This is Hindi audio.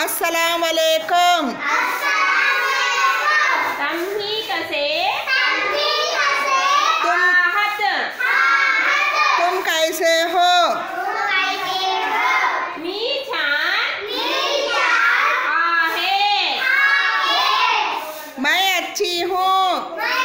अस्सलाम वालेकुम तुम कैसे हो? मैं अच्छी हूँ।